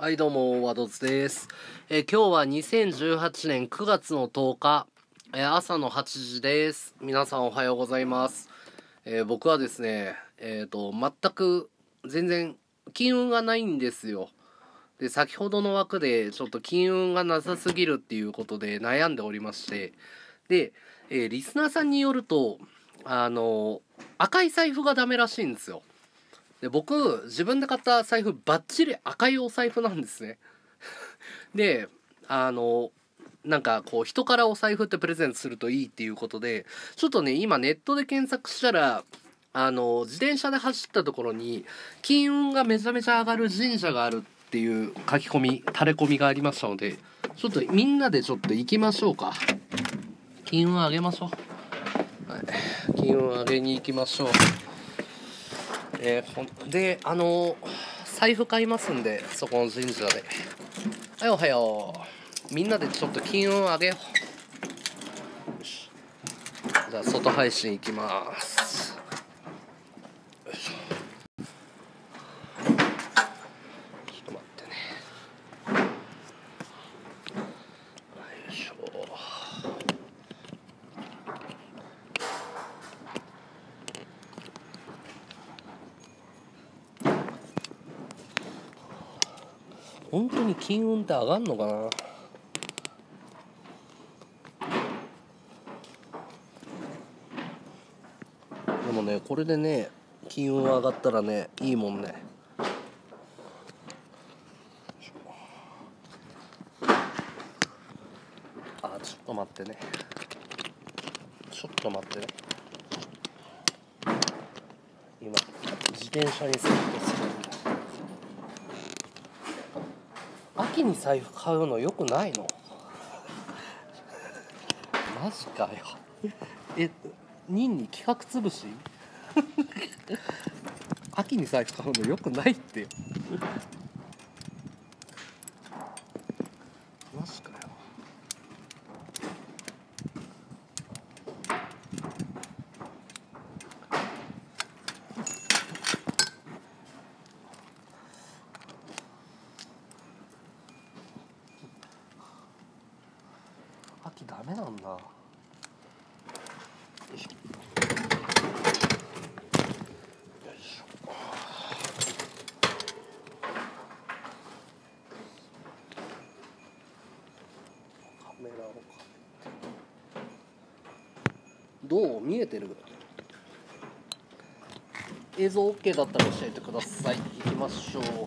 はいどうもワドズです、えー今日は2018年9月の10日、えー朝の8時です。皆さんおはようございます、えー僕はですねえっ、と全く全然金運がないんですよ。で先ほどの枠でちょっと金運がなさすぎるっていうことで悩んでおりまして。で、えーリスナーさんによるとあの赤い財布がダメらしいんですよ。で僕自分で買った財布バッチリ赤いお財布なんですね。であのなんかこう人からお財布ってプレゼントするといいっていうことでちょっとね今ネットで検索したらあの自転車で走ったところに金運がめちゃめちゃ上がる神社があるっていう書き込み垂れ込みがありましたのでちょっとみんなでちょっと行きましょうか。金運上げましょう、はい、金運上げに行きましょう。えーほんであの財布買いますんでそこの神社で。はいおはよう。みんなでちょっと金運上げよう。じゃあ外配信いきますよいしょちょっと待ってねはいよいしょ本当に金運って上がんのかな？でもねこれでね金運上がったらねいいもんね。あちょっと待ってね。ちょっと待ってね。今自転車にセット秋に財布買うのよくないの？マジかよ。え任に企画潰し？秋に財布買うのよくないってよマジかよ秋ダメなんだよいしょよいしょカメラをかけてどう見えてる映像 OK だったら教えてください。行きましょう。ちょっ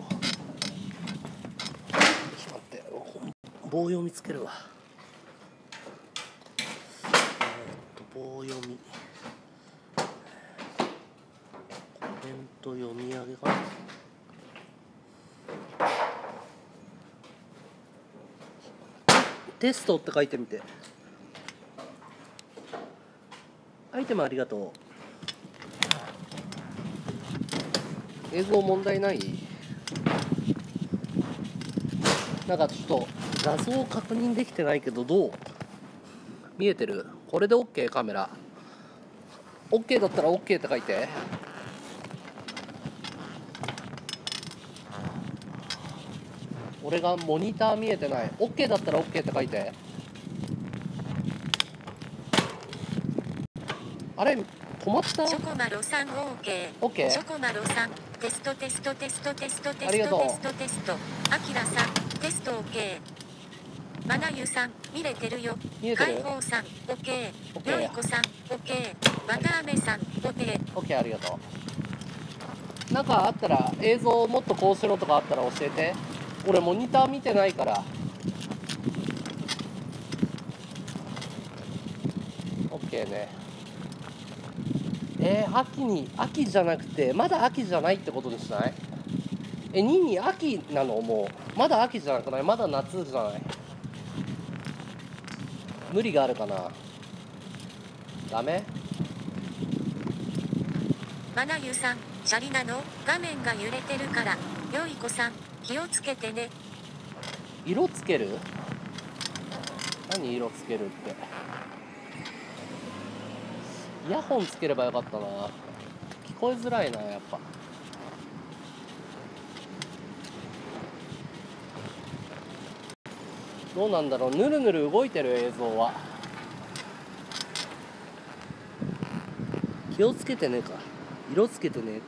と待って。棒読みつけるわ。えっと棒読み。コメント読み上げかな。テストって書いてみてアイテムありがとう。映像問題ない？なんかちょっと画像確認できてないけどどう？見えてる？これで OK カメラ。OK だったら OK って書いて。俺がモニター見えてない。OK だったら OK って書いて。あれ止まった？チョコマロさん OK。OK チョコマロさんテストテストテストテストテストテストテスト。アキラさんテスト OK。マナユさん見れてるよ。見えてる？さん OK。OK よいこさん OK。バターメさん OK。OK ありがとうなんかあったら映像もっとこうしろとかあったら教えて俺モニター見てないから OK ねえー、秋に秋じゃなくてまだ秋じゃないってことにしない？えニンニ秋なの？もう。まだ秋じゃなくない？まだ夏じゃない？無理があるかな？ダメ？マナユさんシャリなの？画面が揺れてるから。よいこさん気をつけてね。色つける？何色つけるって？イヤホンつければよかったな。聞こえづらいなやっぱ。どうなんだろう。ぬるぬる動いてる映像は。気をつけてねか。色つけてね。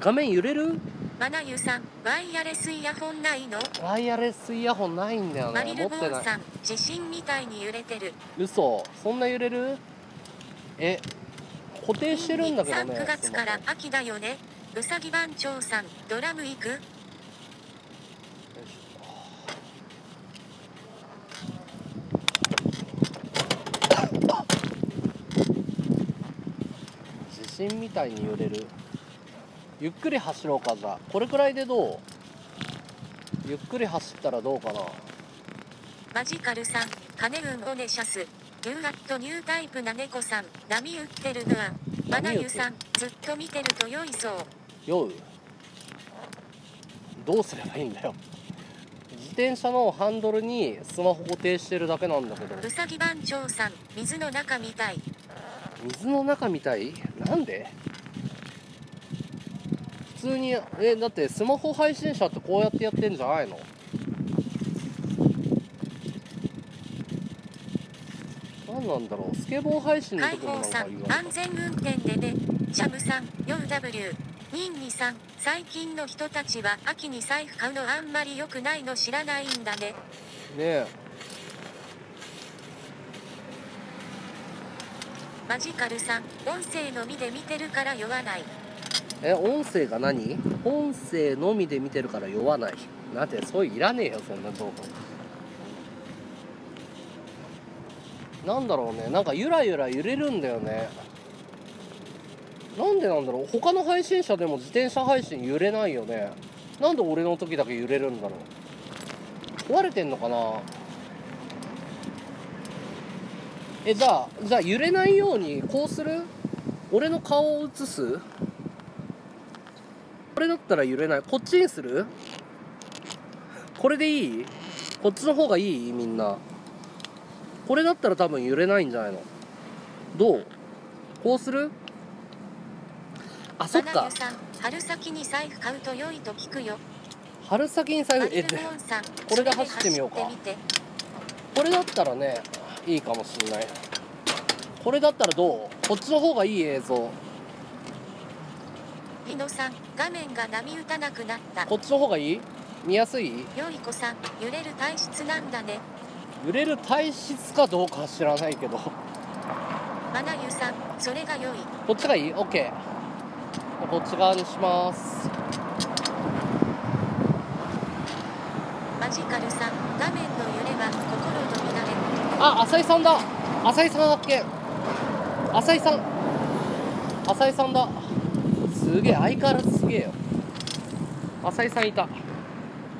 画面揺れる？マナユさん、ワイヤレスイヤホンないの？ワイヤレスイヤホンないんだよマリルボーンさん、地震みたいに揺れてる。嘘。そんな揺れる？え固定してるんだけど3、ね9月から秋だよね。うさぎ番長さん、ドラム行く？地震みたいに揺れる。ゆっくり走ろうかじゃあ。これくらいでどう？ゆっくり走ったらどうかな？マジカルさん、カネウンオネシャス。ニューアットニュータイプな猫さん、波打ってるのは。マナユさん、ずっと見てると良いそう。酔う？どうすればいいんだよ自転車のハンドルにスマホ固定してるだけなんだけどうさぎ番長さん、水の中みたい。水の中みたい？なんで？普通にえだってスマホ配信者ってこうやってやってんじゃないの？何なんだろう。スケボー配信の開時もなん放さんか。言われ安全運転でね。シャムさん 4W ニンニさん最近の人たちは秋に財布買うのあんまり良くないの知らないんだね。たねえ。マジカルさん音声のみで見てるから酔わない。え音声が何？音声のみで見てるから酔わない。なんてそういういらねえよそんな情報なんだろうね。なんかゆらゆら揺れるんだよね。なんでなんだろう。他の配信者でも自転車配信揺れないよね。なんで俺の時だけ揺れるんだろう。壊れてんのかな。えじゃあじゃあ揺れないようにこうする？俺の顔を映す？これだったら揺れない。こっちにする？これでいい？こっちの方がいい？みんな。これだったら多分揺れないんじゃないの？どう？こうする？あそっか。春先に財布買うと良いと聞くよ。春先に財布？えこれで走ってみようか。これだったらねいいかもしんない。これだったらどう？こっちの方がいい映像。ピノさん画面が波打たなくなった。こっちの方がいい？見やすい？よいこさん揺れる体質なんだね揺れる体質かどうかは知らないけど。マナユさんそれが良い。こっちがいい ?OK こっち側にします。マジカルさん画面の揺れは心の乱れあ浅井さんだ。浅井さん発見。浅井さん。浅井さんだ。すげえ相変わらずすげえよ。浅井さんいた。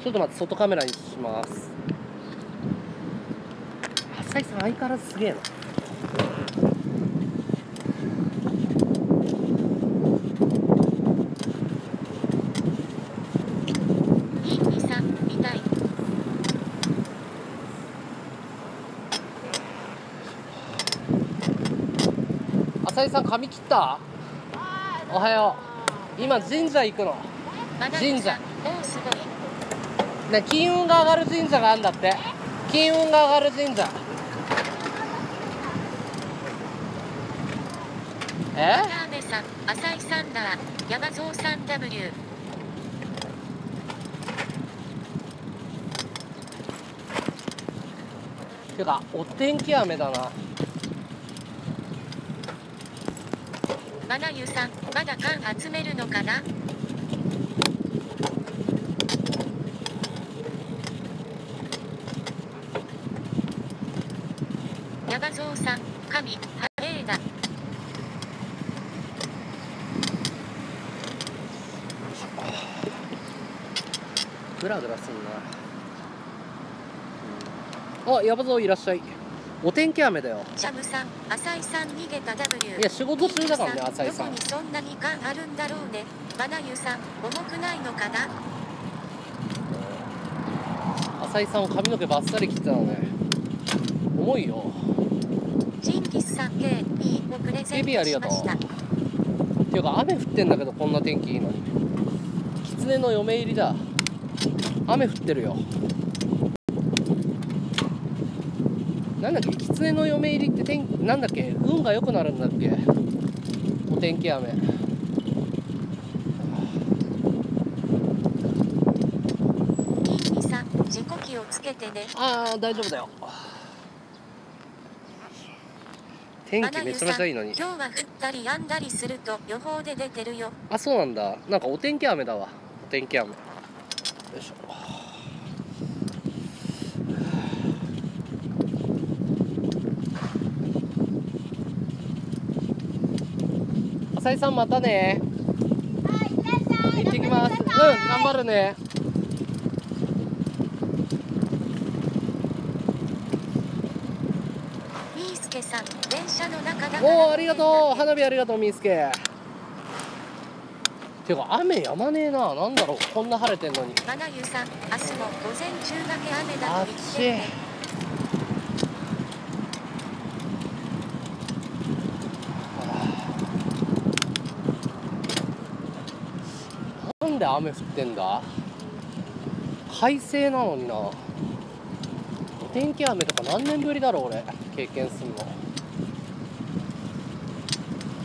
ちょっと待って外カメラにします浅井さん相変わらずすげえな。浅井さん髪切った？おはよう。今神社行くの？神社。さんおおすごい。ね金運が上がる神社があるんだって。金運が上がる神社え？ラーメさん浅井さんだわ山蔵さん W てかお天気雨だな。マナユさんまだ缶集めるのかな山蔵さん神ハレーだグラグラすんな、うん、あやばぞいらっしゃい。お天気雨だよ。シャムさん浅井さん逃げた W いや仕事中だからね浅井さん。どこにそんなに缶あるんだろうね。マナユさん重くないのかな？浅井さん髪の毛バッサリ切ってたのね。重いよ。ジンギスさん KB をプレゼンヘビありがとうトしましたっていうか雨降ってんだけどこんな天気いいのに。狐の嫁入りだ雨降ってるよ。なんだっけ？狐の嫁入りって天なんだっけ？運が良くなるんだっけ？お天気雨。ああ大丈夫だよ。天気めちゃめちゃいいのに。日は降ったり止んだりすると予報で出てるよ。あそうなんだ。なんかお天気雨だわ。お天気雨よいしょ浅井さんまたね。行ってきます。うん頑張るね。みーすけさん電車の中だおおありがとう。花火ありがとうみーすけてか雨やまねえな。なんだろう。こんな晴れてんのに。まなゆさん明日も午前中だけ雨だと言ってちねなんで雨降ってんだ？快晴なのにな。お天気雨とか何年ぶりだろう俺。経験すんの。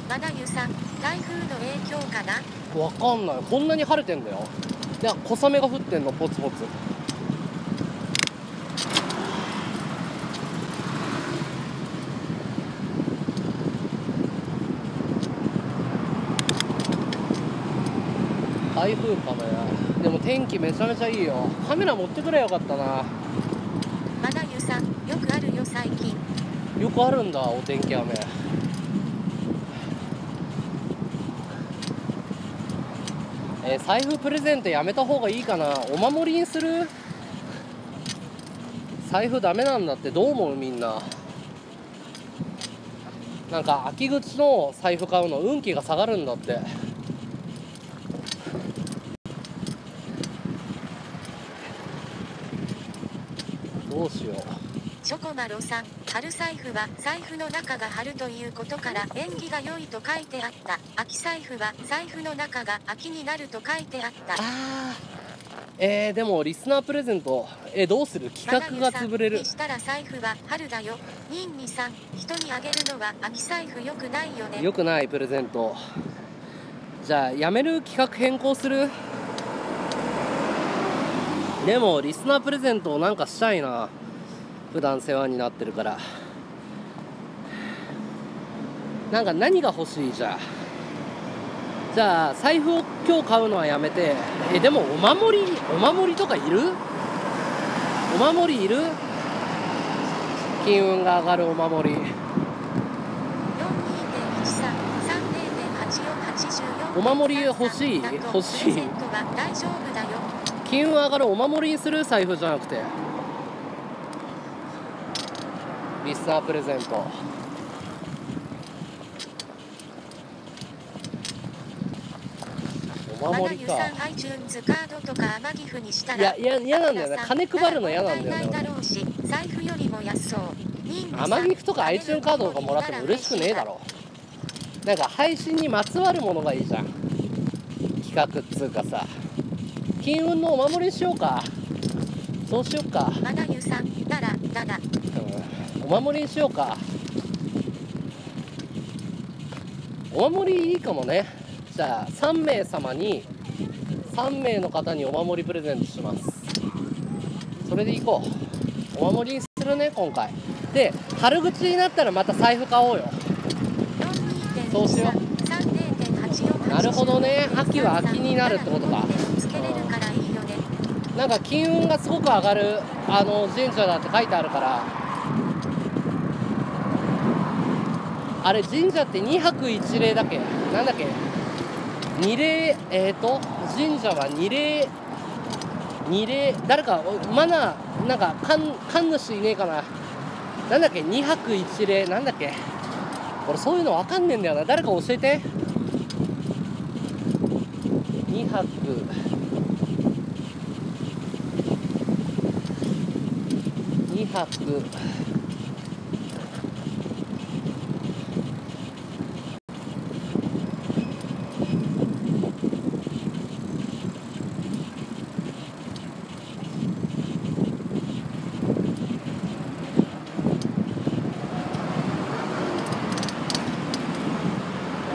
まなゆさん台風の影響かな？わかんない。こんなに晴れてんだよ。いや小雨が降ってんのポツポツ。台風かもやでも天気めちゃめちゃいいよ。カメラ持ってくればよかったな。まなゆさんよくあるよ最近。よくあるんだお天気雨えー財布プレゼントやめた方がいいかな。お守りにする？財布ダメなんだって。どう思うみんな？なんか秋口の財布買うの運気が下がるんだってどうしようチョコマロさん春財布は財布の中が春ということから縁起が良いと書いてあった。秋財布は財布の中が秋になると書いてあった。あー。えー、でもリスナープレゼントえーどうする？企画が潰れる。にしたら財布は春だよ。ニンニさん人にあげるのは秋財布よくないよね。よくないプレゼント。じゃあやめる企画変更する？でもリスナープレゼントをなんかしたいな普段世話になってるから。なんか何が欲しいじゃあ。じゃあ財布を今日買うのはやめて。えでもお守りお守りとかいる？お守りいる？金運が上がるお守り。42.13 30.8484お守り欲しい？欲しい。金運上がるお守りにする財布じゃなくてリスナープレゼント。お守りか。いやいや嫌なんだよね。金配るの嫌なんだよね問題ないだろうし財布よりも安そう。ニンニさん天岐阜とか iTunes カードとかもらっても嬉しくねえだろ。なんか配信にまつわるものがいいじゃん。企画っつうかさ。金運のお守りにしようか。そうしようか。まなゆさんならならうんお守りにしようか。お守りいいかもね。じゃあ3名様に3名の方にお守りプレゼントします。それでいこう。お守りにするね今回。で春口になったらまた財布買おうよ。そうしよう。なるほどね。秋は秋になるってことか。つけれるからいいよね。なんか金運がすごく上がるあの神社だって書いてあるからあれ神社って2泊1礼だっけ。なんだっけ？2礼えっ、ー、と神社は2礼2礼誰かマナーなんか神神主いねえかな。なんだっけ？2泊1礼。なんだっけ？俺そういうの分かんねえんだよな。誰か教えて。2泊2泊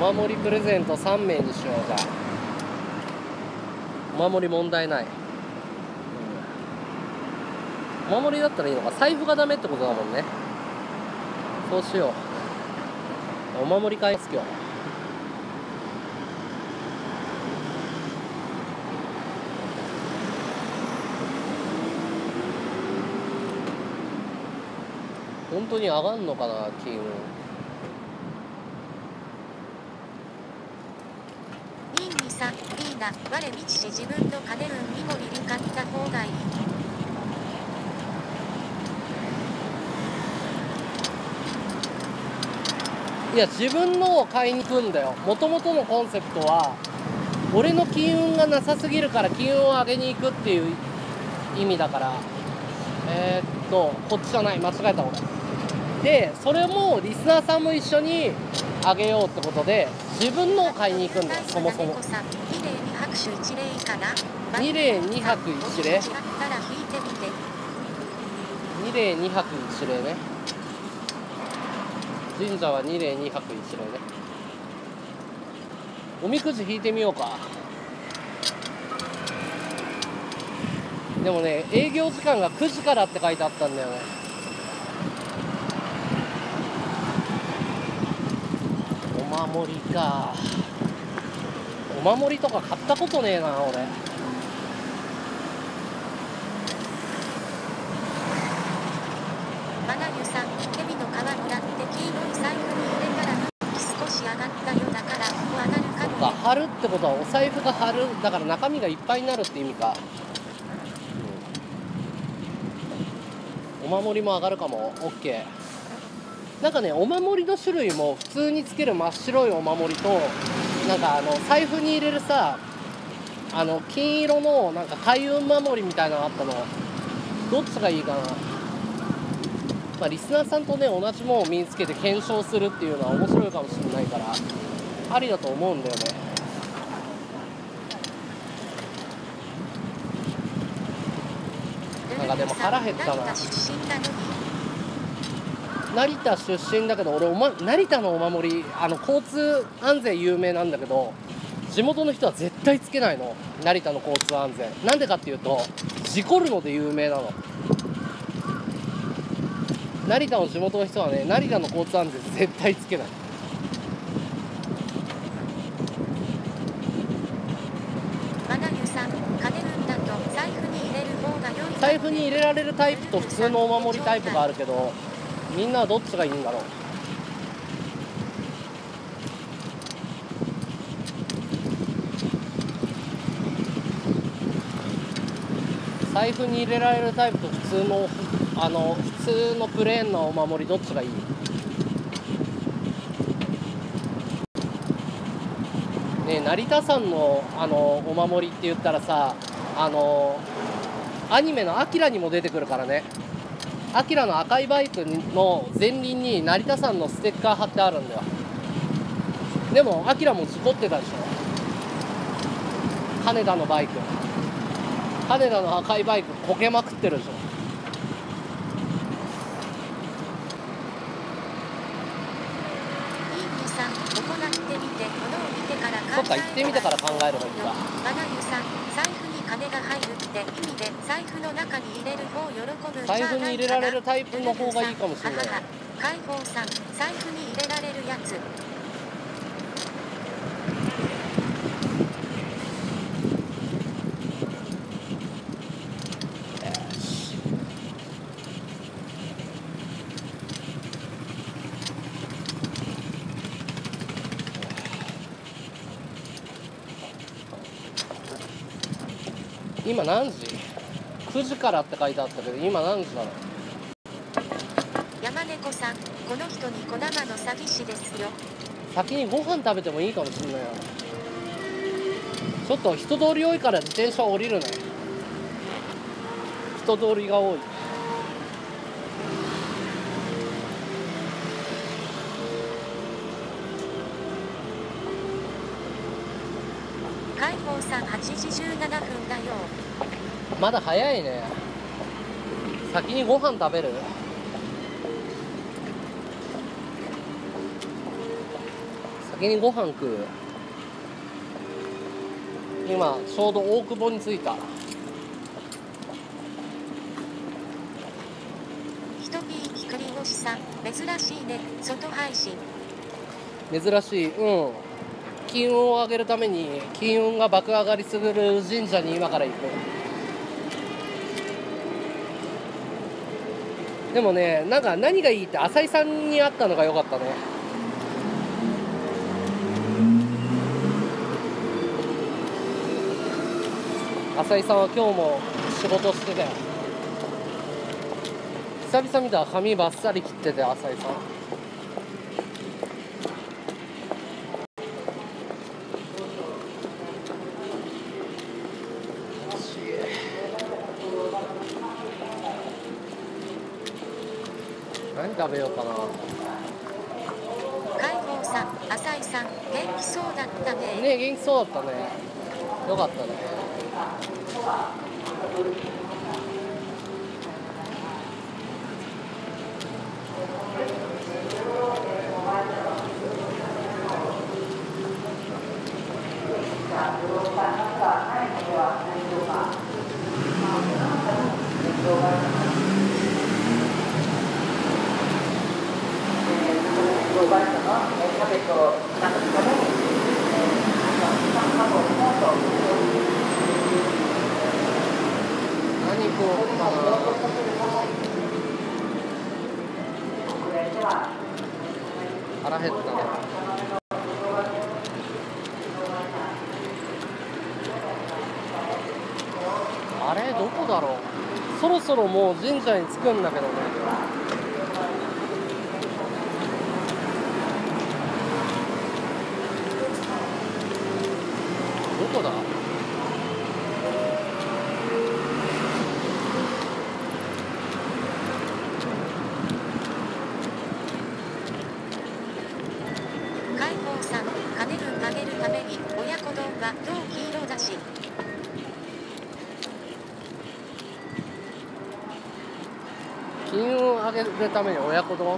お守りプレゼント3名にしようじゃあお守り問題ない、お守りだったらいいのか。財布がダメってことだもんね。そうしよう。お守り買います今日本当に上がんのかな金運ニンニさん、いいな、我道し自分の金運にも見るかった方がいい。いや自分のを買いに行くんだよ。もともとのコンセプトは俺の金運がなさすぎるから金運を上げに行くっていう意味だから。えーっとこっちじゃない。間違えた俺。でそれもリスナーさんも一緒に上げようってことで自分のを買いに行くんだよ。そもそも拍手一例かな？二例二拍一例？違ったら引いてみて。2例2泊1例ね。神社は2例2泊1例ね。おみくじ引いてみようか。でもね営業時間が9時からって書いてあったんだよね。お守りかお守りとか買ったことねえな俺。マナユさん、蛇の皮もらって黄色い財布に入れたら少し上がったよだからもう上がるかそっかもね。貼るってことはお財布が貼るだから中身がいっぱいになるって意味か、うん。お守りも上がるかも。OK なんかねお守りの種類も普通につける真っ白いお守りとなんかあの財布に入れるさあの金色のなんか開運守りみたいなのあったの。どっちがいいかな。まあ、リスナーさんとね同じものを身につけて検証するっていうのは面白いかもしれないからありだと思うんだよね。なんかでも腹減ったな。成田出身だけど俺お、ま、成田のお守りあの交通安全有名なんだけど地元の人は絶対つけないの。成田の交通安全。なんでかっていうと事故るので有名なの。成田の地元の人はね成田の交通安全絶対つけない。財布に入れられるタイプと普通のお守りタイプがあるけどみんなはどっちがいいんだろう？財布に入れられるタイプと普通のあの普通のプレーンなお守りどっちがいい？ね成田山のあのお守りって言ったらさあのアニメの「アキラにも出てくるからね。アキラの赤いバイクの前輪に成田山のステッカー貼ってあるんだよ。でもアキラも事故ってたでしょ。羽田のバイク。羽田の赤いバイクこけまくってるでしょインニさん、行ってみて、ものを見てから考えそってみてから考えればいいかマナユさん、財布に金が入るって意味で財布の中に入れる方喜ぶ財布に入れられるタイプの方がいいかもしれない。解放さん、財布に入れられるやつ。今何時 ?9 時からって書いてあったけど今何時なの？山猫さん、この人に小生の詐欺師ですよ。先にご飯食べてもいいかもしれないなちょっと人通り多いから自転車降りるね人通りが多い解放さん8時17分だよ。まだ早いね。先にご飯食べる？先先にご飯食う。今ちょうど大久保に着いた。ひとぴーきくりおしさん珍しいね。外配信。珍しい。うん。金運を上げるために金運が爆上がりする神社に今から行くでもねなんか何がいいって浅井さんに会ったのが良かったね浅井さんは今日も仕事してたよ久々見たら髪バッサリ切ってて浅井さん何食べようかな。海宝さん浅井さん元気そうだったね。ね元気そうだったねよかったね何食おうかな腹減ったねあれどこだろう。そろそろもう神社に着くんだけどねどこだ海宝さん金分あげるために親子丼は同黄色だし金運上げるために親子丼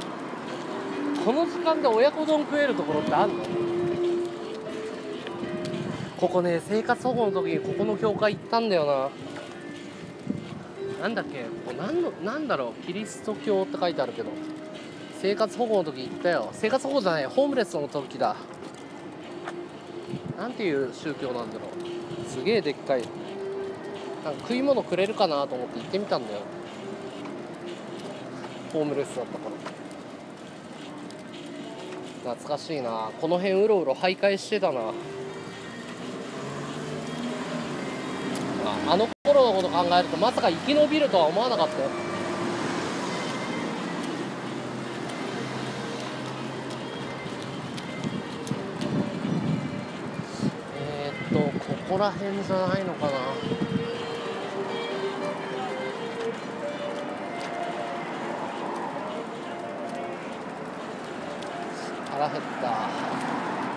この時間で親子丼食えるところってあるの？ここね生活保護の時にここの教会行ったんだよな。なんだっけ？ここなんのなんだろう？キリスト教って書いてあるけど。生活保護の時行ったよ。生活保護じゃないホームレスの時だ。なんていう宗教なんだろう。すげえでっかい。なんか食い物くれるかなと思って行ってみたんだよ。ホームレスだったから。懐かしいな。この辺うろうろ徘徊してたな。あの頃のこと考えるとまさか生き延びるとは思わなかったよ。えー、っとここら辺じゃないのかな。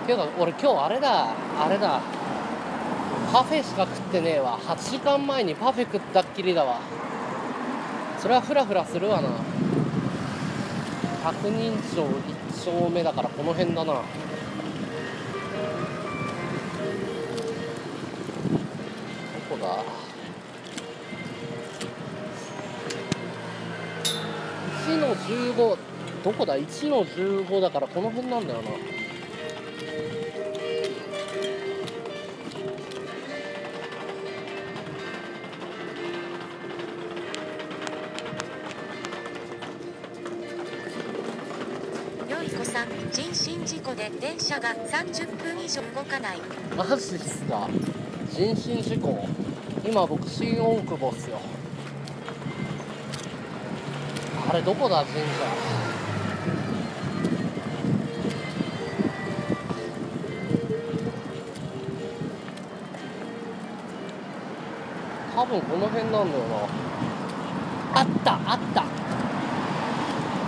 ていうか俺今日あれだあれだ。パフェしか食ってねえわ。8時間前にパフェ食ったっきりだわ。それはフラフラするわな。百人町1丁目だからこの辺だな。どこだ？1の15どこだ？1の15だからこの辺なんだよな。以上動かないマジっすか人身事故。今僕新大久保っすよ。あれどこだ神社。多分この辺なんだよな。あったあった。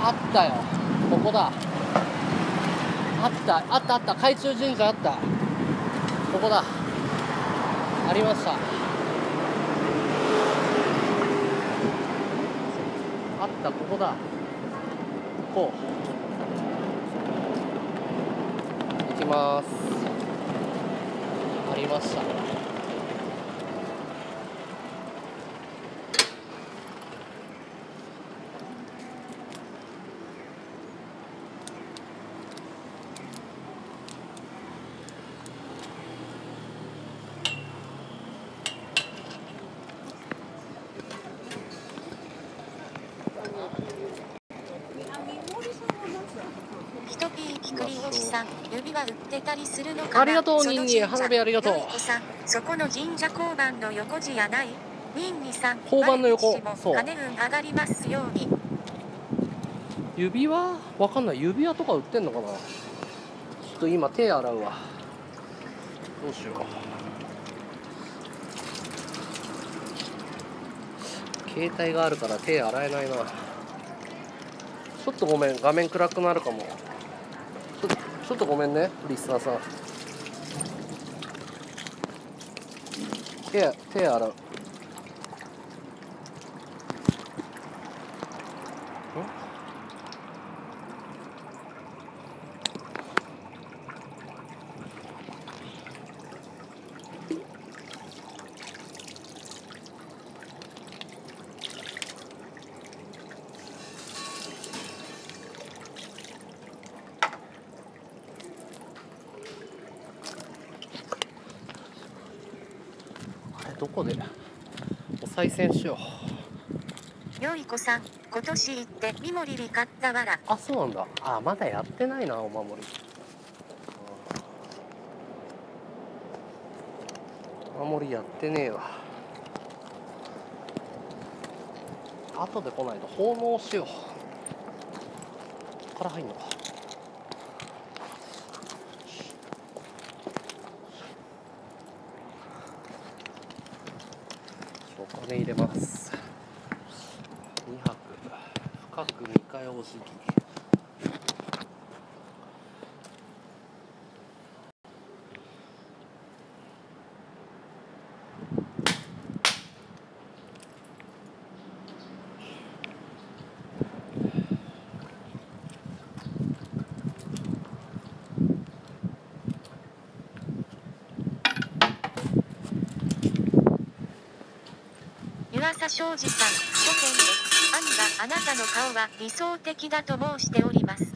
あったよ。ここだ。った。あったあった。海中神社あった。ここだ。ありました。あったここだ。こう。行きます。ありましたひとぴーきくりおじさん、指輪売ってたりするのかな？ありがとうニンニ花火ありがとう。そこの神社交番の横ない？ニンニさん、交番の横。金運上がりますように。指輪？わかんない。指輪とか売ってんのかな？ちょっと今手洗うわ。どうしよう。携帯があるから手洗えないな。ちょっとごめん。画面暗くなるかもちょっとごめんねリスナーさん。手手洗うあれどこでお賽銭しようよいこさん、今年行って三森り買ったわら。あそうなんだ。あまだやってないなお守り。お守りやってねえわ。後で来ないと奉納しよう。ここから入んのかお金入れます2泊深く2回お辞儀湯浅庄司さん、初見です。アンがあなたの顔は理想的だと申しております。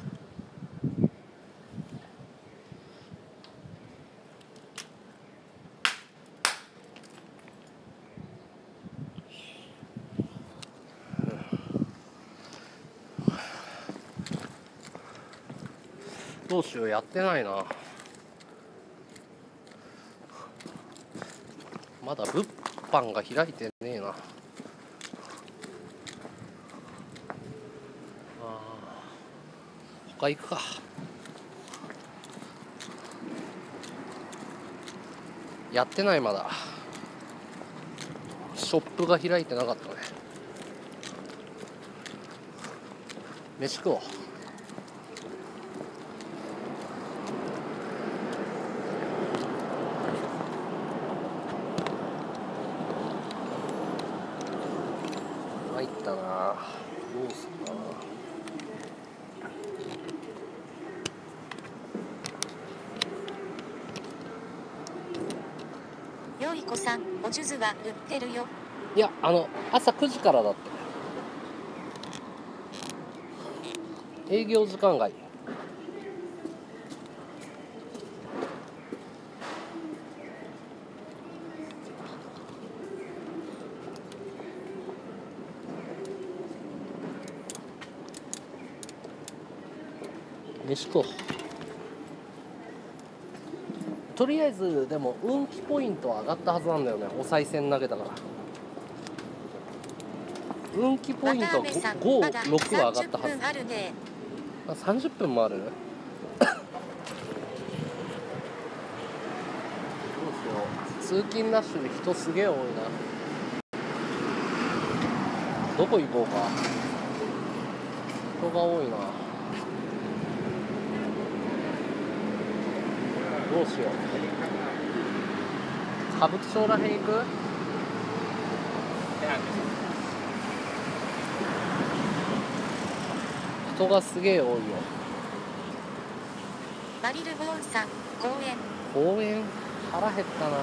どうしようやってないなまだ物販が開いてねえなか行くか。やってないまだ。ショップが開いてなかったね。飯食おう参ったなどうすんかなよいこさん、お数珠は売ってるよ。いやあの朝9時からだって。営業時間外。飯食おう。とりあえずでも運気ポイントは上がったはずなんだよね。お賽銭投げたから。運気ポイント渡辺さん、まだ56は上がった30はず。分あるね。あ30分もある？どうしよう。通勤ラッシュで人すげえ多いな。どこ行こうか？人が多いなどうしよう。歌舞伎町らへん行く？人がすげえ多いよ。マリルボーンさん公園。公園腹減ったな。ど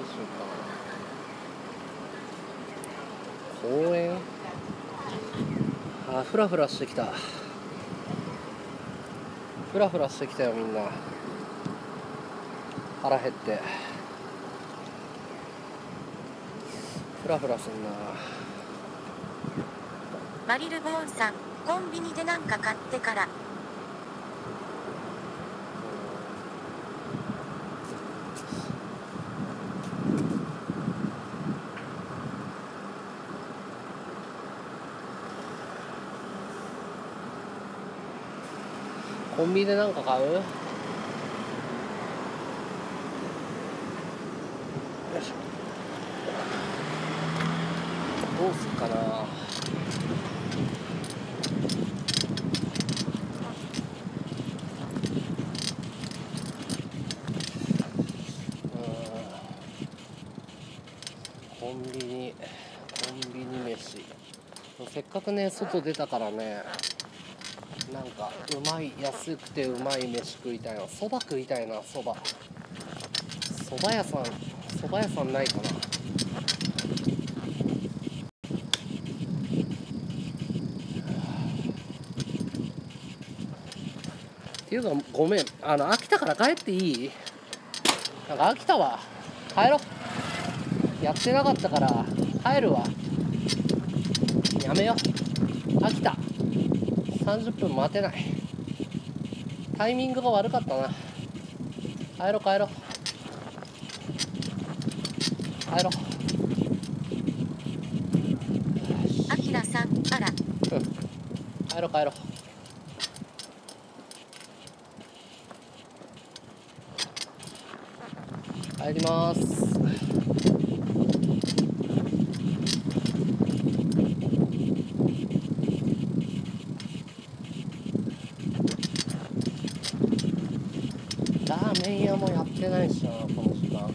うしようかな。公園？あフラフラしてきたフラフラしてきたよみんな。腹減って。フラフラすんな。マリルボーンさんコンビニでなんか買ってから。ンビニでなんか買う？よいしょどうすっかな？うん。コンビニコンビニ飯。せっかくね外出たからね。かうまい安くてうまい飯食いたいなそば食いたいなそばそば屋さんそば屋さんないかな。っていうかごめん。あの秋田から帰っていい？なんか飽きたわ。帰ろやってなかったから帰るわ。やめよ飽きた。30分待てない。タイミングが悪かったな。帰ろう帰ろう。帰ろう。アキラさんあら帰ろう帰ろう帰りますラーメン屋もやってないし。なこの時間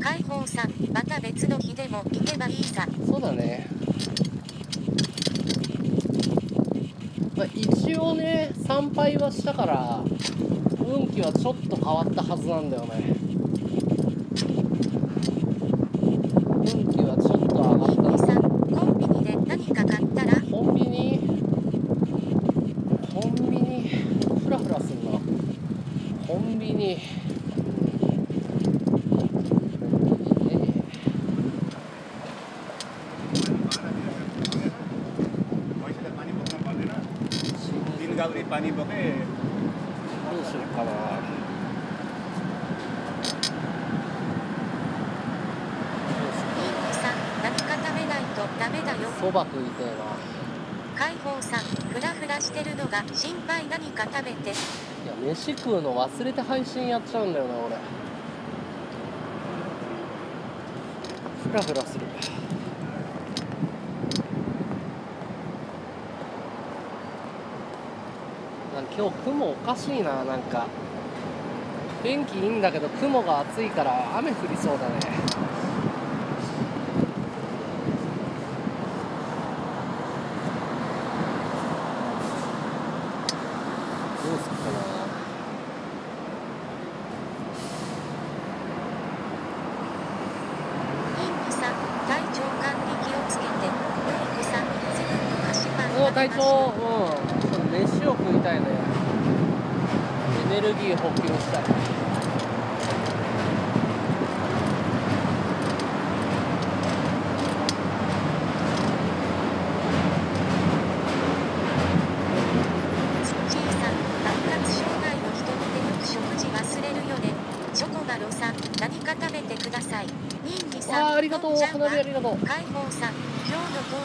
解放さんまた別の日でも行けばいいさ。そうだね、まあ、一応ね参拝はしたから運気はちょっと変わったはずなんだよね運気はちょっと上がインったさんコンビニで何か買ったらコンビニコンビニフラフラすんなコンビニうんえ Hoy sila panibok ng pamilya. ー Hindi nagawin panibok eh. どうしようかなインさん何か食べないとダメだよそば食いてえな解放さんフラフラしてるのが心配何か食べていや飯食うの忘れて配信やっちゃうんだよな俺。フラフラする。なん今日雲おかしいななんか。天気いいんだけど雲が厚いから雨降りそうだねどうすっかなインさん体調管理気をつけてヨイコさんセブンの菓子パンお食べ隊長ましょううんちょっと飯を食いたいねエネルギー補給したいツッチーさん発達障害の人ってよく食事忘れるよねチョコマロさん何か食べてくださいニンニさんあーありがとう。花火ありがとう。解放さん今日の投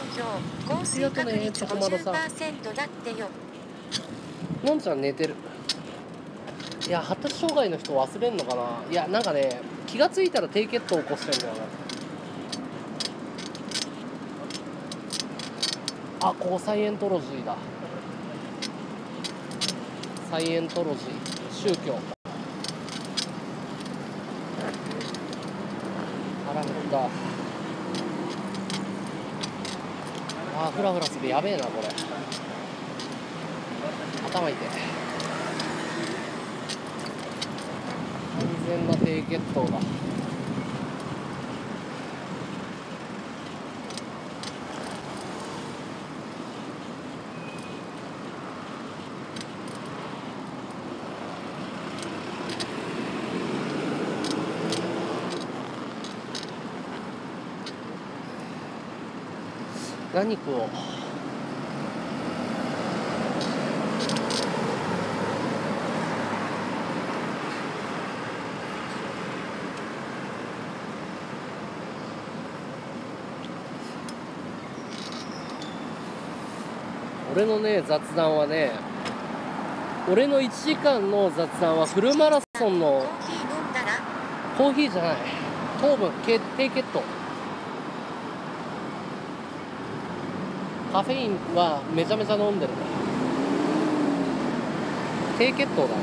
票降水確率ありがとう。ねチョコマロさん50%だってよのんちゃん寝てる。いや発達障害の人忘れんのかな。いやなんかね気がついたら低血糖起こしてんだよな。あここサイエントロジーだ。サイエントロジー。宗教あなんだあーフラフラするやべえなこれ。頭痛い。完全な低血糖だ。何食おう。俺のね雑談はね俺の1時間の雑談はフルマラソンのコーヒーじゃない。糖分低低血糖。カフェインはめちゃめちゃ飲んでる。低血糖だね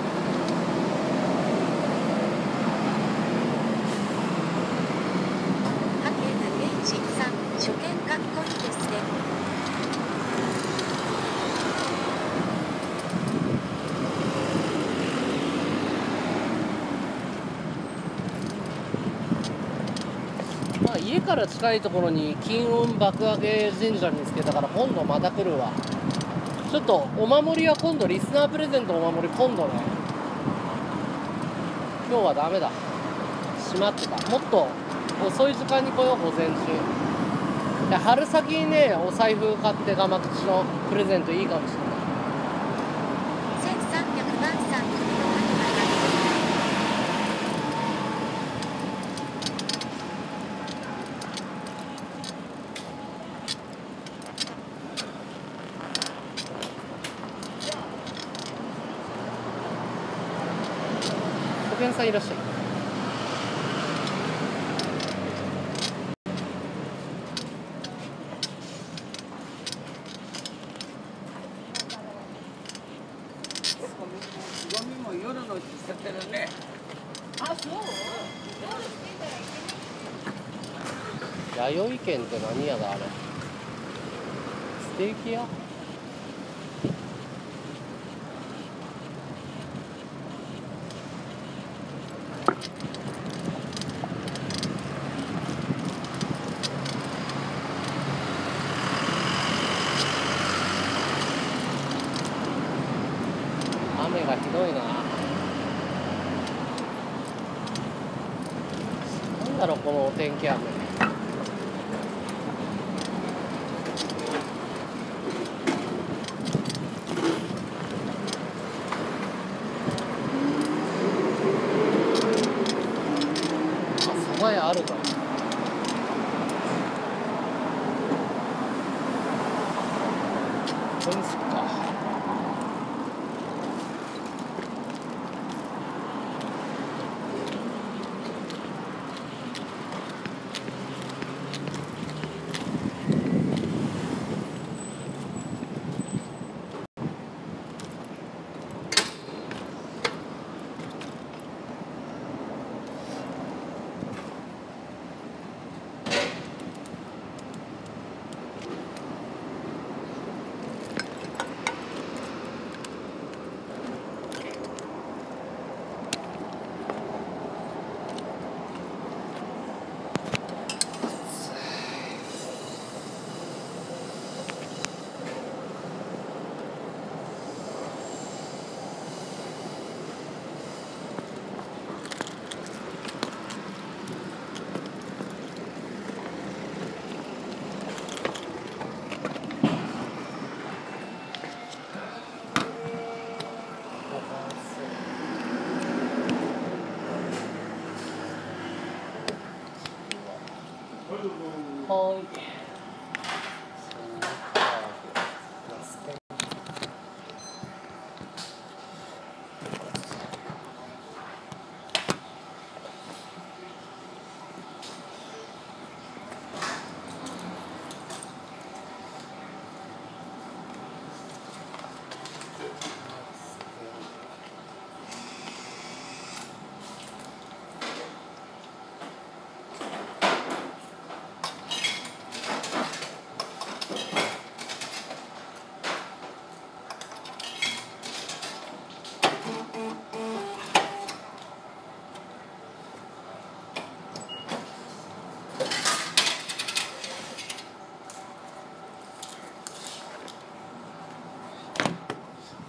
ハケヌ H さん初見かっこいいですねまあ家から近いところに金運爆上げ神社見つけたから今度また来るわ。ちょっとお守りは今度リスナープレゼントお守り今度ね。今日はダメだ。閉まってた。もっと遅い時間に来よう午前中。春先にねお財布買ってガマ口のプレゼントいいかもしれない。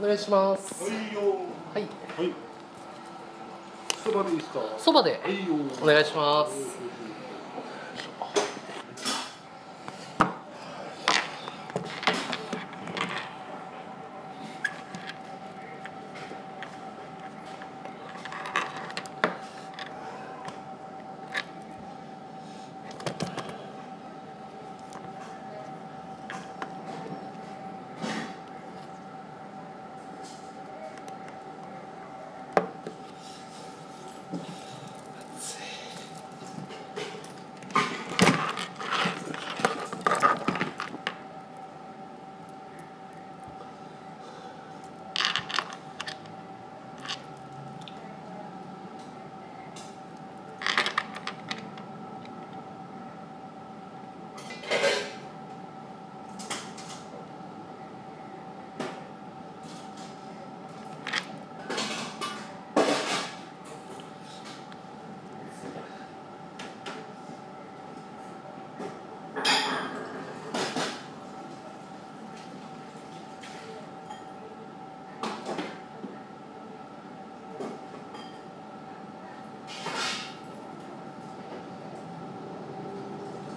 お願いします。はい。よはい。はいそばでいいですか？そばで。お願いします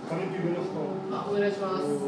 金切りますかあお願いします。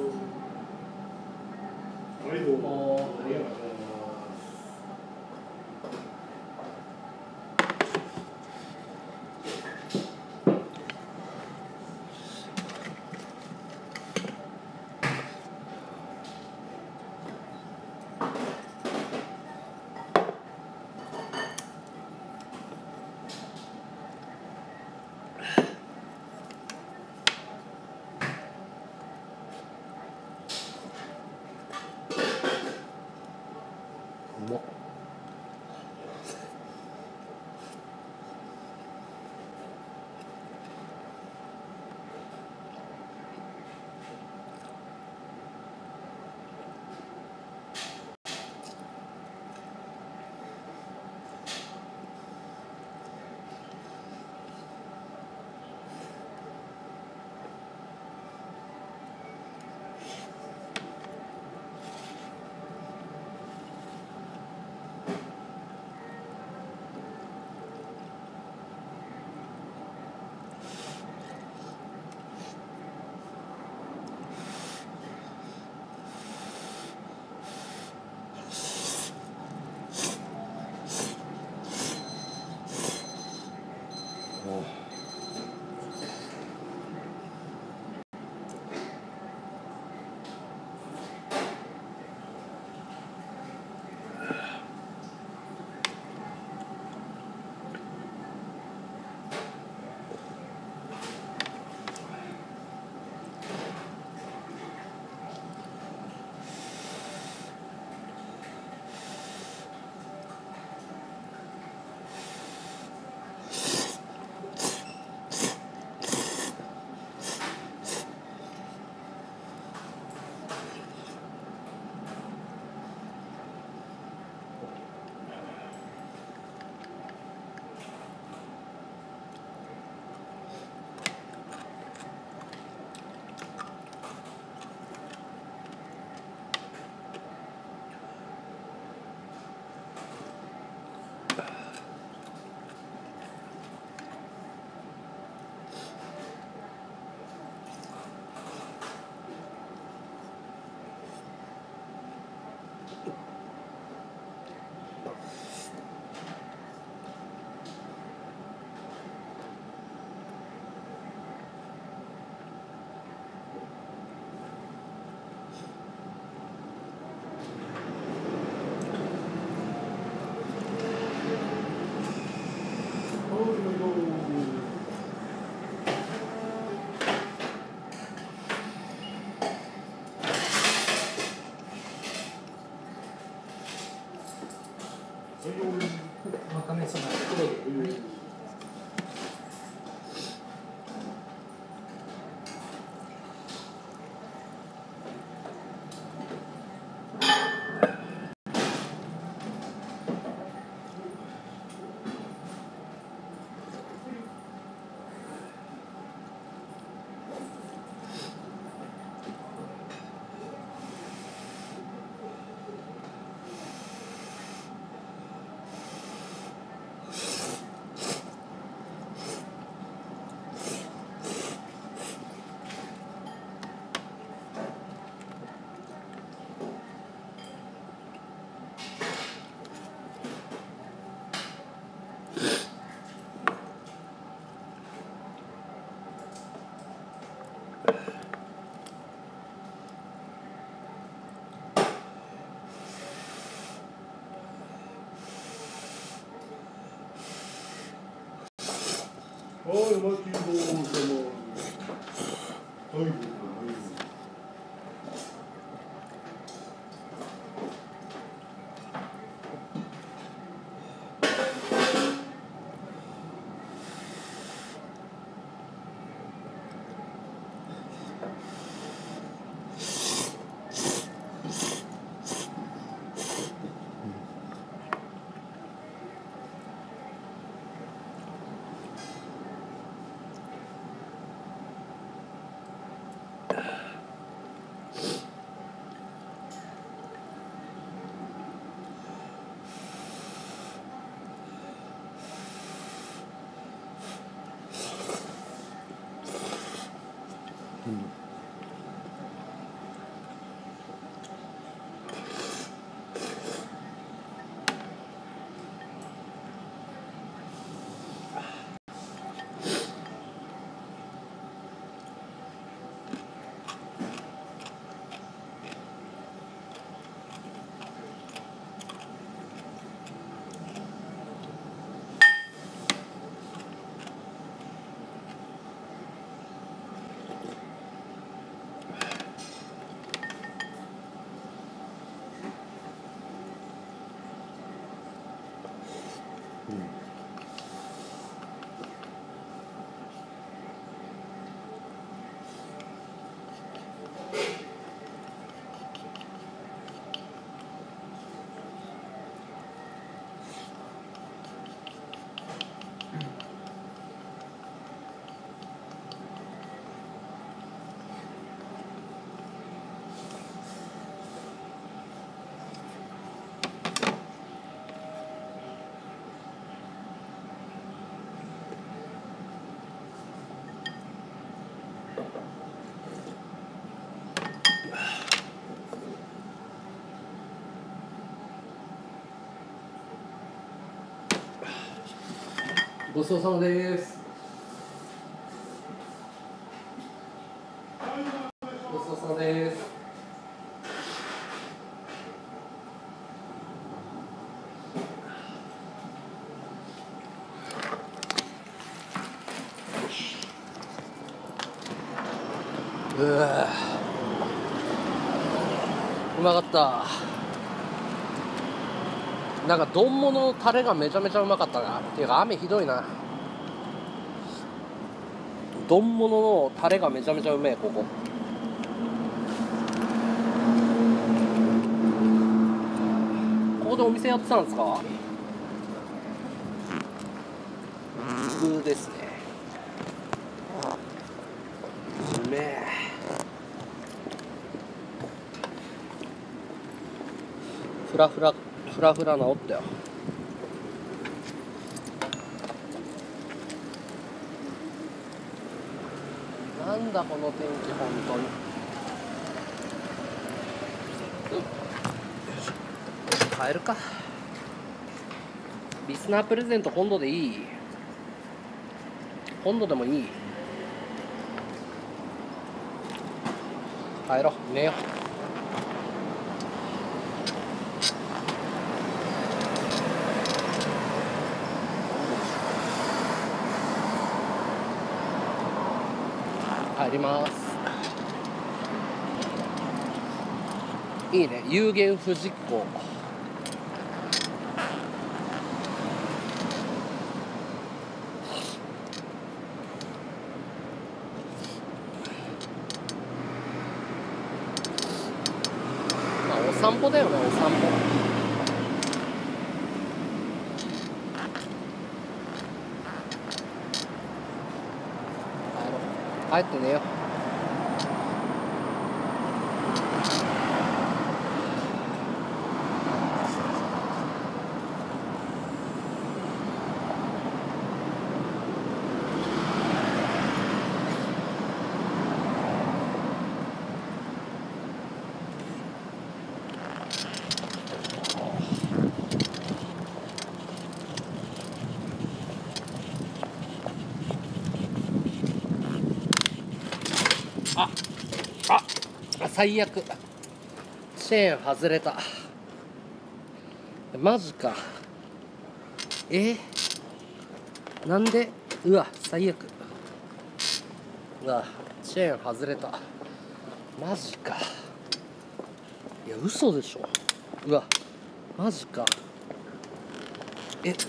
Thank you. はい、お待ちどうさま。はい、ごちそうさまです。ごちそうさまです。うわうまかった。なんか丼物のタレがめちゃめちゃうまかったな。っていうか雨ひどいな。丼物のタレがめちゃめちゃうめえここ。ここでお店やってたんですか？普通ですね。うめえ。フラフラフラフラ治ったよ。なんだこの天気本当に。帰るか。リスナープレゼント今度でいい？今度でもいい？帰ろう。寝よう。ります。いいね。有限不実行まあお散歩だよねお散歩帰ろう帰って寝よう。最悪。チェーン外れた。マジか。え？なんで？うわ最悪。うわチェーン外れた。マジか。いや嘘でしょ。うわマジか。え？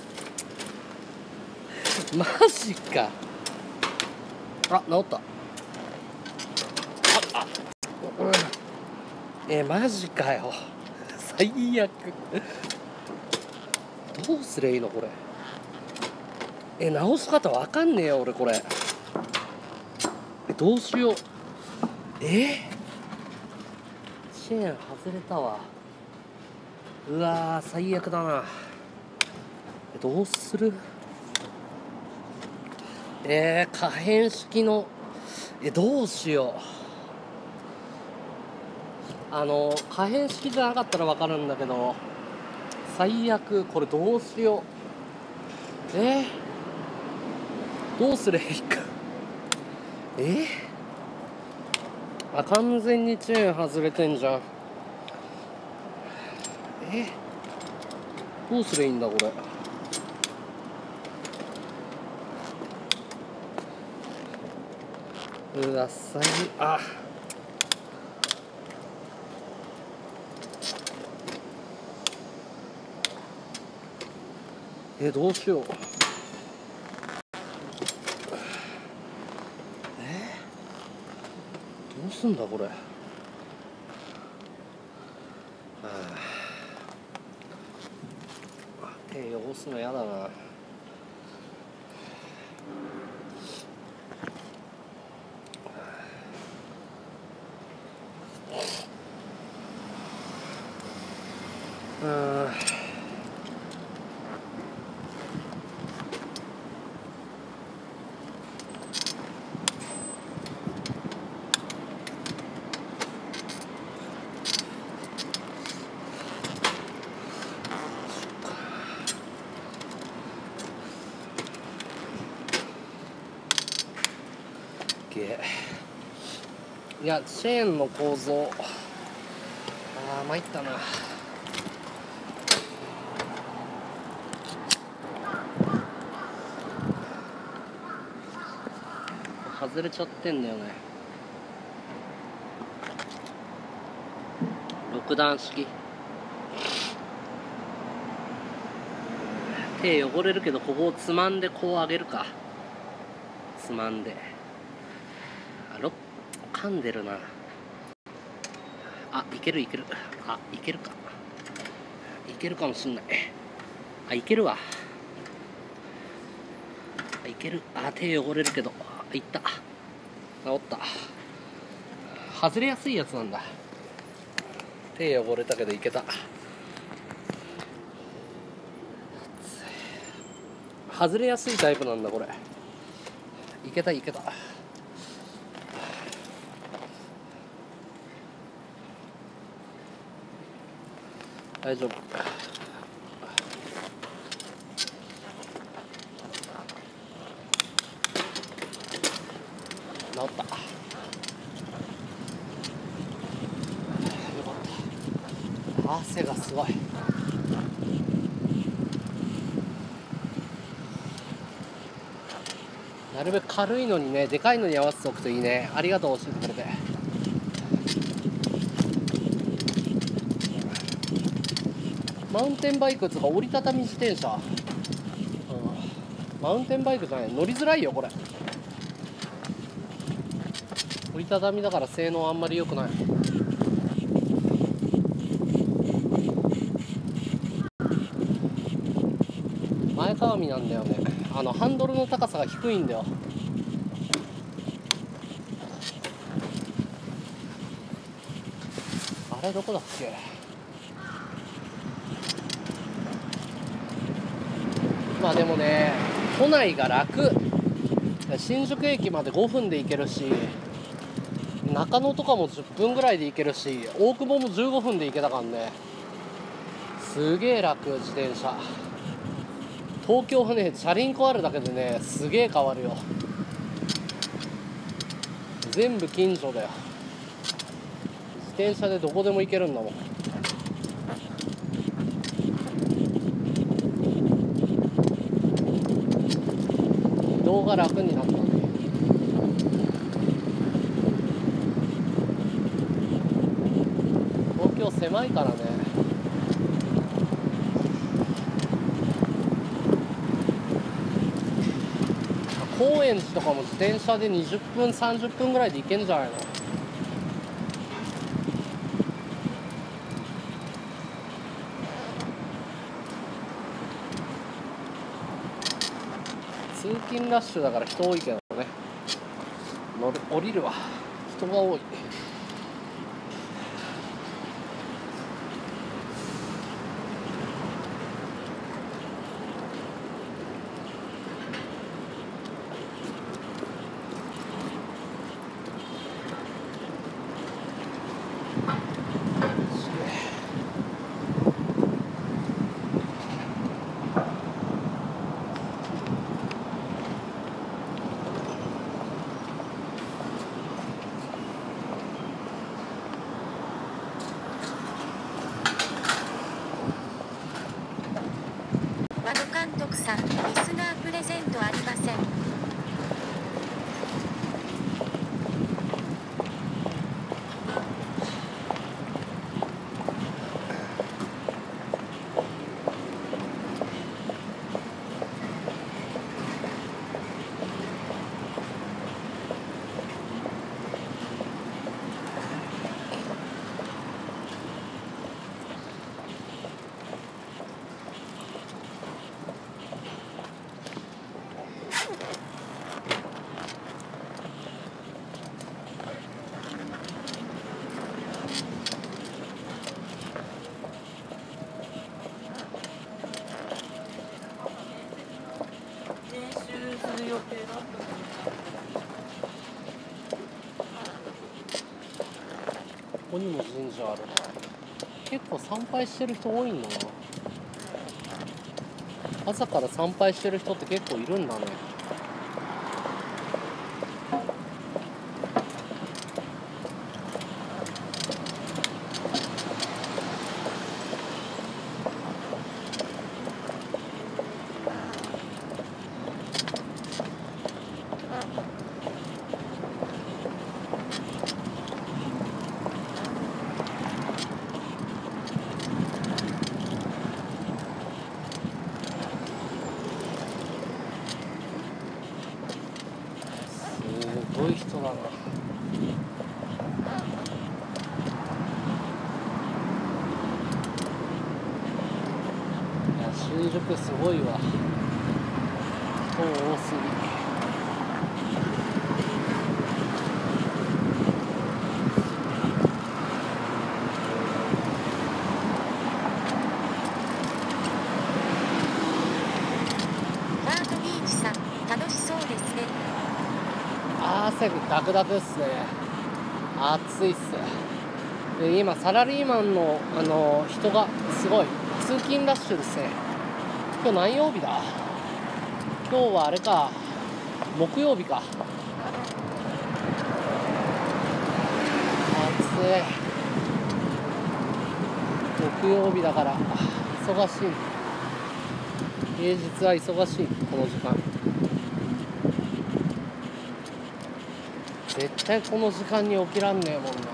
マジか。あ治ったああうんえマジかよ。最悪。どうすりゃいいのこれ。え直し方わかんねえよ俺これ。えどうしよう。え？チェーン外れたわ。うわー最悪だな。えどうする？えー、可変式の。えどうしよう。あの可変式じゃなかったら分かるんだけど最悪これどうしよう。え？ー、どうすればいいか。え？ー、あ完全にチェーン外れてんじゃん。え？どうすりゃいいんだこれ。うわ最あ。えどうしよう。え？どうすんだこれ。ああ。手汚すのやだなうんげいやチェーンの構造。あー参ったな。外れちゃってんだよね。6段式。手汚れるけどここをつまんでこう上げるか。つまんで。噛んでるな。あいけるいける。あいけるか。いけるかもしんない。あいけるわ。あいける。あ手汚れるけど。あいった。治った。外れやすいやつなんだ。手汚れたけどいけた。外れやすいタイプなんだこれ。いけたいけた。大丈夫。治った。よかった。汗がすごい。なるべく軽いのにねでかいのに合わせておくといいね。ありがとう教えてくれてマウンテンバイクとか折りたたみ自転車、うん、マウンテンバイクじゃない。乗りづらいよこれ。折りたたみだから性能あんまり良くない。前かがみなんだよね。あのハンドルの高さが低いんだよ。あれどこだっけ？でもね都内が楽。新宿駅まで5分で行けるし中野とかも10分ぐらいで行けるし大久保も15分で行けたからね。すげえ楽自転車。東京はねチャリンコあるだけでねすげえ変わるよ。全部近所だよ。自転車でどこでも行けるんだもん。が楽になった。ね東京狭いからね。高円寺とかも自転車で20分30分ぐらいで行けんじゃないの通勤ラッシュだから人多いけどね。乗る降りるわ。人が多い和野監督さん、リスナープレゼントありません。練習する予定だったのにここにも神社ある結構参拝してる人多いんだな。朝から参拝してる人って結構いるんだねすごい人だないや新宿すごいわ人多すぎバートビーチさん、楽しそうですね。汗ダクダクっすね。暑いっす。で今サラリーマンのあの人がすごい。通勤ラッシュですね。今日何曜日だ？今日はあれか。木曜日か。暑い。木曜日だから忙しい。平日は忙しい。この時間。絶対この時間に起きらんねえもんな。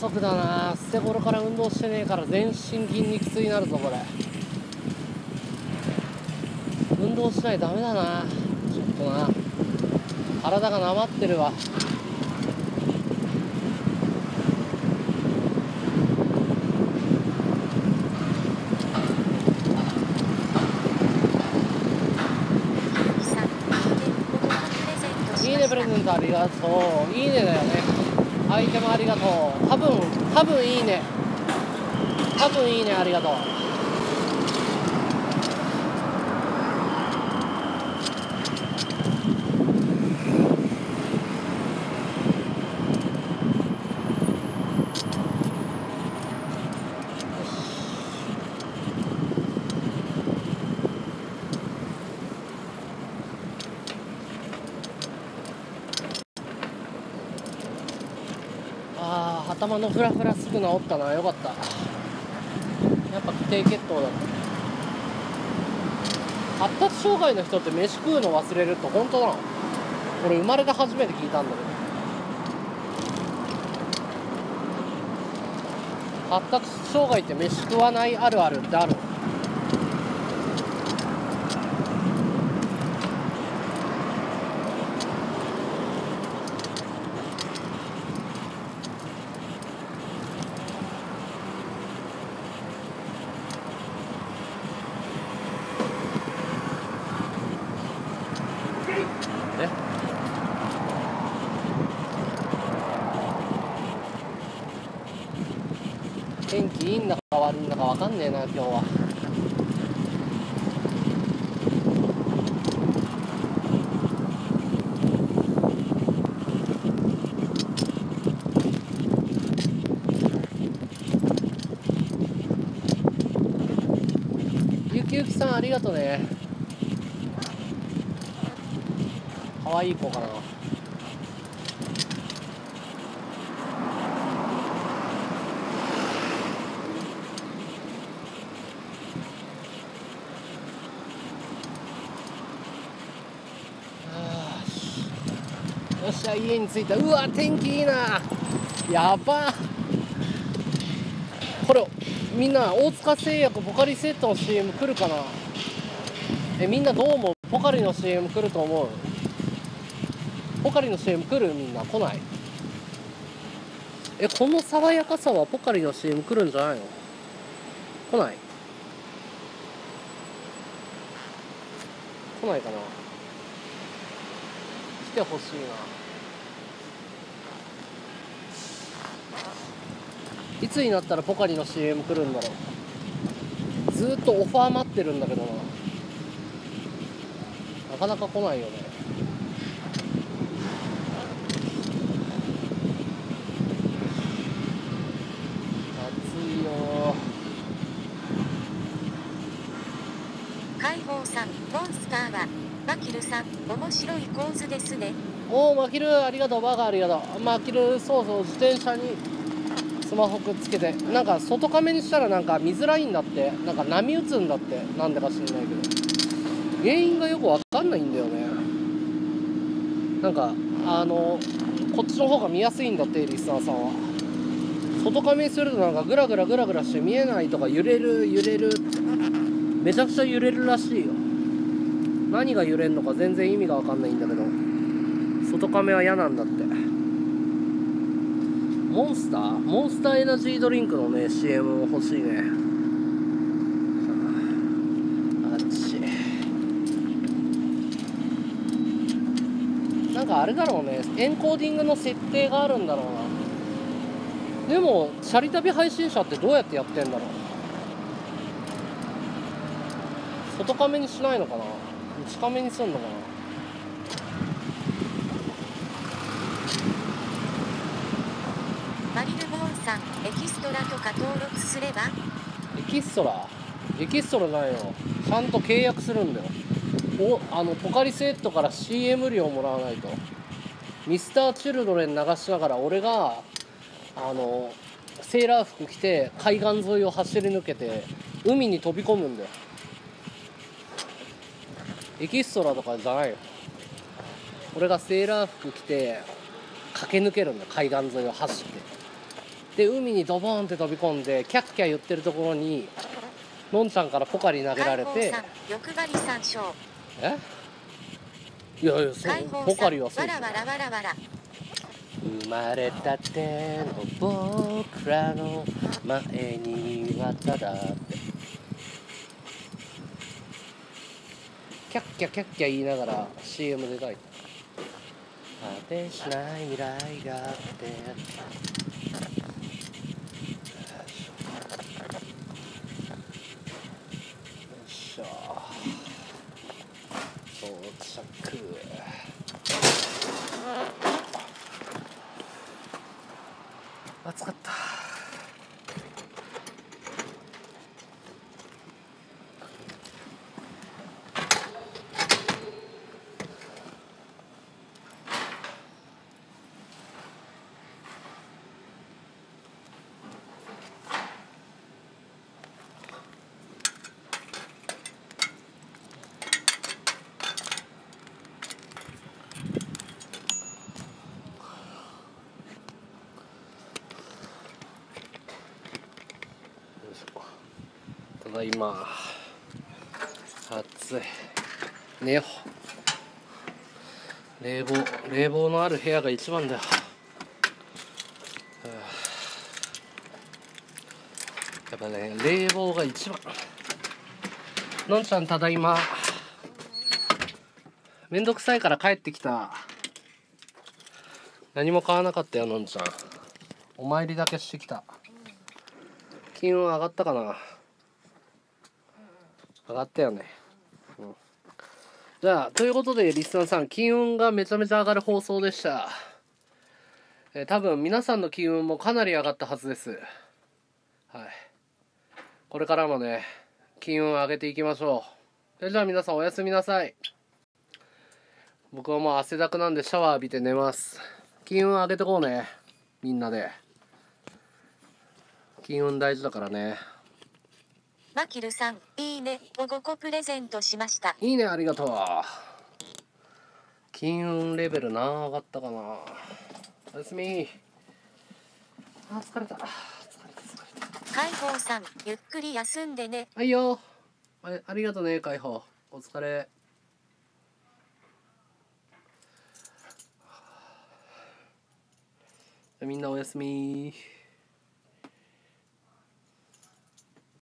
足だな。捨て頃から運動してねえから全身筋肉痛になるぞこれ。運動しないとダメだな。ちょっとな。体がなまってるわ。いい。ねプレゼントありがとう。いいねだよね。アイテムありがとう多分多分いいね。多分いいねありがとうあー頭のフラフラすぐ治ったな。よかった。やっぱ低血糖だ発達障害の人って飯食うの忘れるって本当な。の俺生まれて初めて聞いたんだけど。発達障害って飯食わないあるあるってある。の天気いいんだか悪いんだか分かんねえな今日はゆきゆきさんありがとね可愛い子かなはあよっしゃ家に着いた。うわ天気いいな。やば。これみんな大塚製薬ポカリセットの CM 来るかな？えみんなどう思う？ポカリの CM 来ると思う？ポカリの CM 来る？みんな来ない？えこの爽やかさはポカリの CM 来るんじゃないの？来ない？来ないかな？来てほしいな。つになったらポカリの CM 来るんだろう。ずーっとオファー待ってるんだけどな。なかなか来ないよね。暑いよ解放さん、モンスターは、マキルさん、面白い構図ですね。おおマキルありがとうバカありがとう。マキルそうそう自転車にスマホくっつけてなんか外カメにしたらなんか見づらいんだって。なんか波打つんだって。なんでか知んないけど。原因がよくわかんないんだよね。なんかあのこっちの方が見やすいんだってリスナーさんは。外カメにするとなんかグラグラグラグラして見えないとか揺れる揺れる。めちゃくちゃ揺れるらしいよ。何が揺れるのか全然意味がわかんないんだけど。外カメは嫌なんだって。モンスター？モンスターエナジードリンクのね CM 欲しいね。あっち。なんかあれだろうねエンコーディングの設定があるんだろうな。でもチャリ旅配信者ってどうやってやってんだろう。外カメにしないのかな？内カメにすんのかなマリルボーンさん、エキストラ登録すれば、エキストラ？エキストラないよ。ちゃんと契約するんだよ。おあのポカリスエットから CM 料もらわないと。ミスターチルドレン流しながら俺があのセーラー服着て海岸沿いを走り抜けて海に飛び込むんだよ。エキストラとかじゃないよ。俺がセーラー服着て駆け抜けるんだ海岸沿いを走って。で海にドボーンって飛び込んでキャッキャ言ってるところにのんちゃんからポカリ投げられて。欲張り参照え？いやいやそうポカリはそう。わらわらわらわら。生まれたての僕らの前にはただって。キャッキャキャッキャ言いながら CM で書い。て果てしない未来があってしょ到着。暑かった。だいま。暑い。寝よ。う冷房冷房のある部屋が一番だよ。はあやっぱね冷房が一番。のんちゃんただいま。めんどくさいから帰ってきた。何も買わなかったよのんちゃん。お参りだけしてきた。金運上がったかな。上がったよね、うん、じゃあということでリスナーさん金運がめちゃめちゃ上がる放送でした。えー多分皆さんの金運もかなり上がったはずです。はい。これからもね金運上げていきましょう。それじゃあ皆さんおやすみなさい。僕はもう汗だくなんでシャワー浴びて寝ます。金運上げてこうねみんなで。金運大事だからね。マキルさんいいねを5個プレゼントしました。いいねありがとう。金運レベル何上がったかな。おやすみ。あ疲れた。疲れた疲れ海宝さんゆっくり休んでね。たはいよ。あありがとうね海宝お疲れ。みんなおやすみ